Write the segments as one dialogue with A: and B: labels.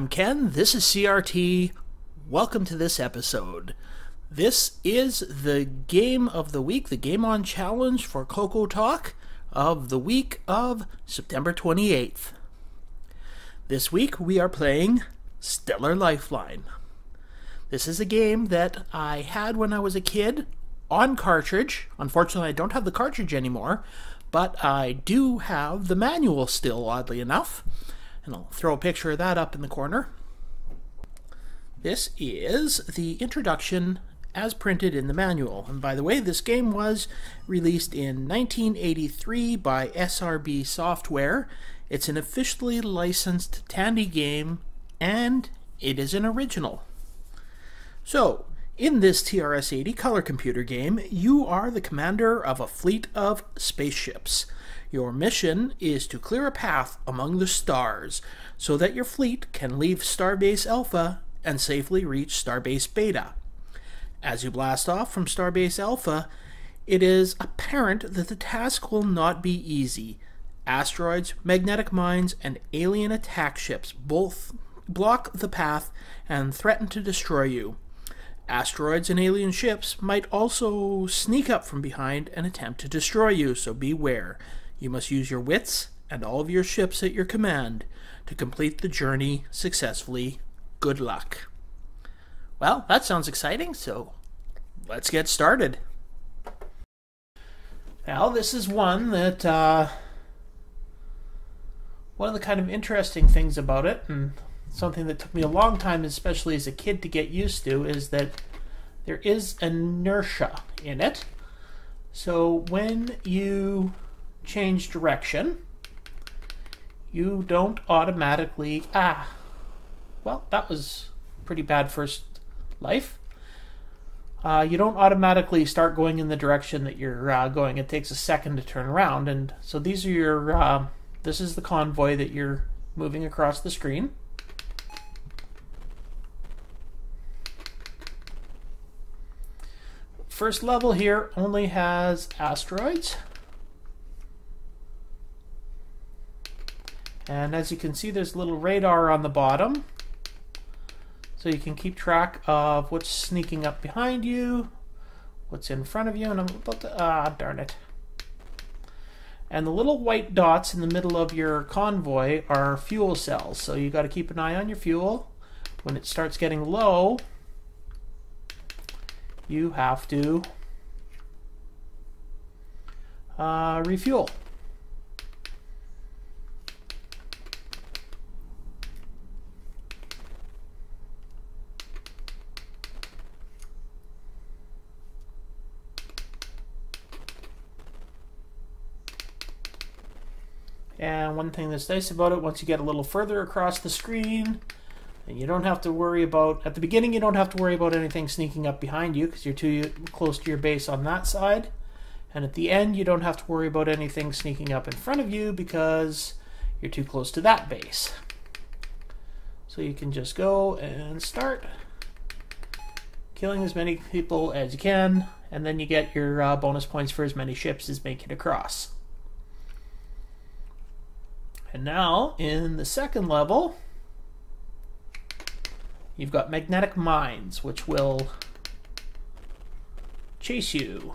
A: I'm Ken. This is CRT. Welcome to this episode. This is the game of the week, the Game On Challenge for CoCoTalk of the week of September 28th. This week we are playing Stellar Lifeline. This is a game that I had when I was a kid on cartridge. Unfortunately, I don't have the cartridge anymore, but I do have the manual still, oddly enough. And I'll throw a picture of that up in the corner. This is the introduction as printed in the manual. And by the way, this game was released in 1983 by SRB Software. It's an officially licensed Tandy game, and it is an original. So, in this TRS 80 color computer game, you are the commander of a fleet of spaceships. Your mission is to clear a path among the stars so that your fleet can leave Starbase Alpha and safely reach Starbase Beta. As you blast off from Starbase Alpha, it is apparent that the task will not be easy. Asteroids, magnetic mines, and alien attack ships both block the path and threaten to destroy you. Asteroids and alien ships might also sneak up from behind and attempt to destroy you, so beware. You must use your wits and all of your ships at your command to complete the journey successfully. Good luck. Well, that sounds exciting, so let's get started. Now, this is one that, uh, one of the kind of interesting things about it, and something that took me a long time, especially as a kid, to get used to, is that there is inertia in it. So when you change direction, you don't automatically. Ah, well, that was pretty bad first life. Uh, you don't automatically start going in the direction that you're uh, going. It takes a second to turn around, and so these are your. Uh, this is the convoy that you're moving across the screen. First level here only has asteroids. And as you can see, there's a little radar on the bottom. So you can keep track of what's sneaking up behind you, what's in front of you, and I'm about to, ah, darn it. And the little white dots in the middle of your convoy are fuel cells, so you got to keep an eye on your fuel. When it starts getting low, you have to uh, refuel. And one thing that's nice about it, once you get a little further across the screen, and you don't have to worry about, at the beginning, you don't have to worry about anything sneaking up behind you because you're too close to your base on that side. And at the end, you don't have to worry about anything sneaking up in front of you because you're too close to that base. So you can just go and start killing as many people as you can, and then you get your uh, bonus points for as many ships as make it across. And now, in the second level, you've got magnetic mines, which will chase you.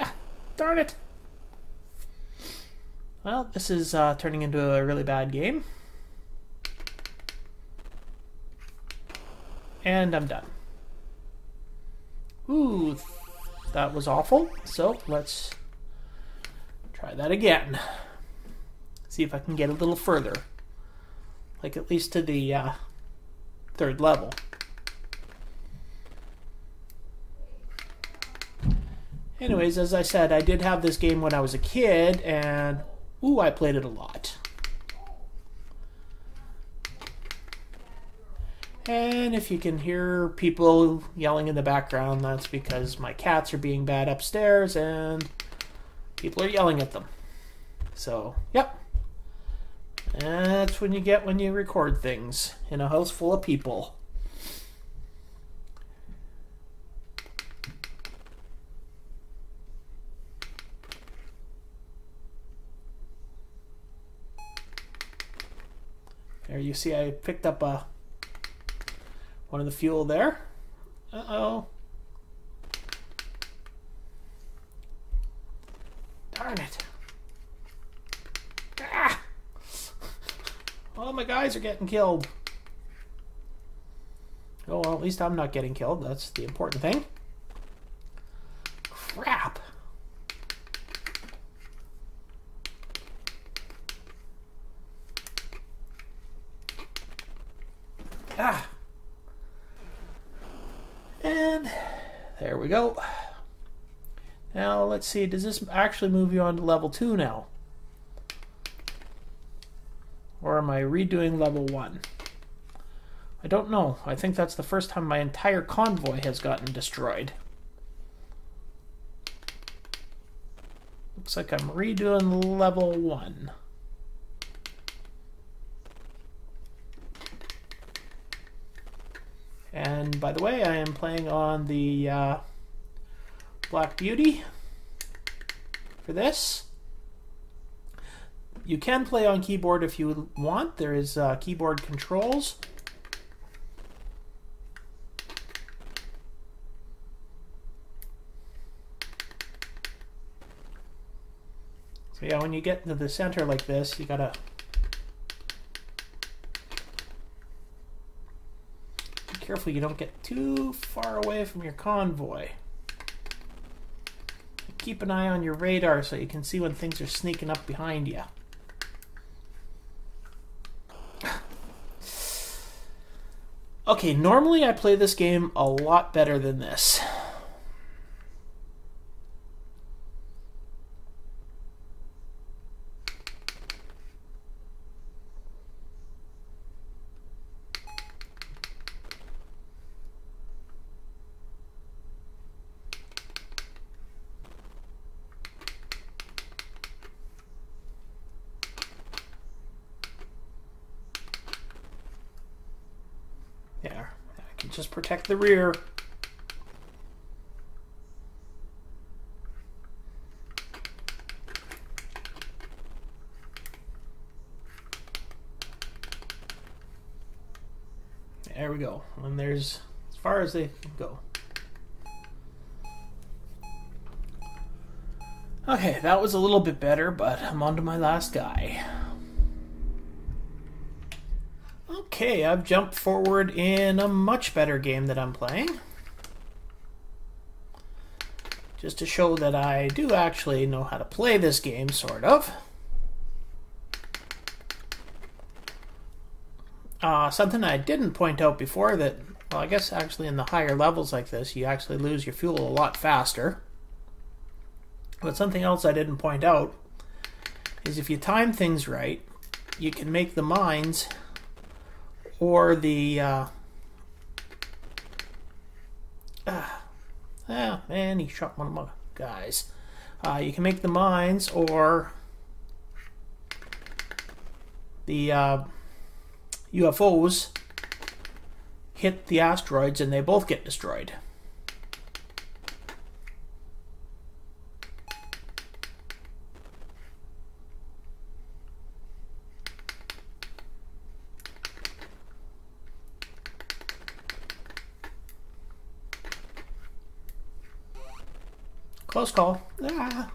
A: Ah, darn it. Well, this is uh, turning into a really bad game. And I'm done. Ooh, that was awful. So let's try that again. See if I can get a little further. Like at least to the uh, third level. Anyways, as I said, I did have this game when I was a kid, and ooh, I played it a lot. And if you can hear people yelling in the background, that's because my cats are being bad upstairs and people are yelling at them. So, yep. That's when you get when you record things in a house full of people. There you see I picked up a, one of the fuel there. Uh-oh. All my guys are getting killed. Oh, well, at least I'm not getting killed. That's the important thing. Crap. Ah. And there we go. Now let's see, does this actually move you on to level 2 now? Or am I redoing level 1? I don't know. I think that's the first time my entire convoy has gotten destroyed. Looks like I'm redoing level 1. And by the way, I am playing on the uh, Black Beauty for this. You can play on keyboard if you want. There is uh, keyboard controls. So yeah, when you get to the center like this, you gotta be Careful you don't get too far away from your convoy. Keep an eye on your radar so you can see when things are sneaking up behind you. Okay, normally I play this game a lot better than this. Just protect the rear. There we go. And there's as far as they go. Okay, that was a little bit better, but I'm on to my last guy. Okay, I've jumped forward in a much better game that I'm playing. Just to show that I do actually know how to play this game, sort of. Uh, something I didn't point out before that, well, I guess actually in the higher levels like this, you actually lose your fuel a lot faster. But something else I didn't point out is if you time things right, you can make the mines or the uh, ah, ah, man, he shot one of my guys. Uh, you can make the mines or the uh, UFOs hit the asteroids and they both get destroyed. Close call. Ah.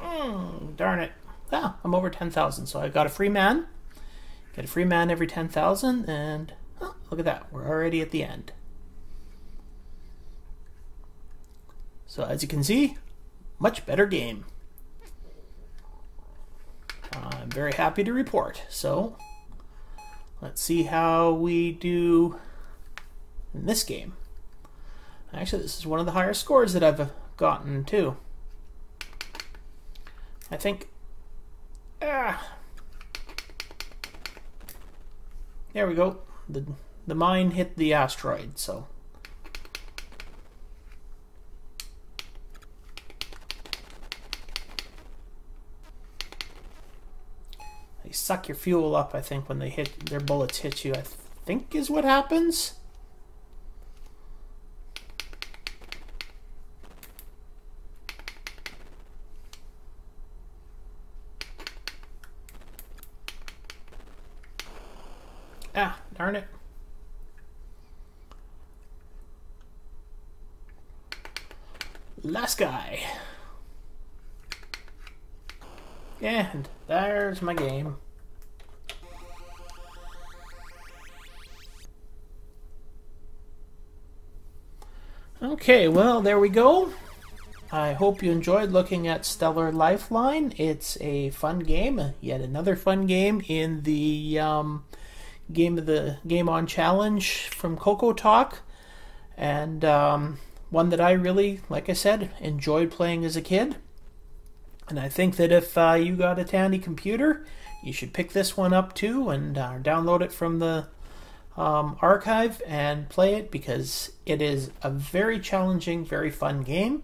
A: Mm, darn it. Ah, I'm over 10,000, so I got a free man. Get a free man every 10,000, and oh, look at that, we're already at the end. So as you can see, much better game. I'm very happy to report. So let's see how we do in this game. Actually, this is one of the higher scores that I've gotten too. I think Ah. There we go. The, the mine hit the asteroid, so... They suck your fuel up, I think, when they hit their bullets hit you, I think is what happens. Last guy. And there's my game. Okay, well, there we go. I hope you enjoyed looking at Stellar Lifeline. It's a fun game, yet another fun game in the um, game of the Game On Challenge from CoCoTalk, and um, one that I really, like I said, enjoyed playing as a kid. And I think that if uh, you got a Tandy computer, you should pick this one up too and uh, download it from the um, archive and play it because it is a very challenging, very fun game.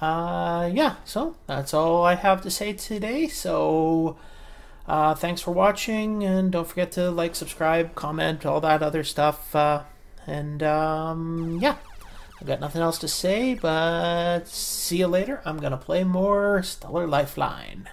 A: Uh, yeah, so that's all I have to say today. So uh, thanks for watching, and don't forget to like, subscribe, comment, all that other stuff. Uh, and um, yeah, I've got nothing else to say, but see you later. I'm going to play more Stellar Lifeline.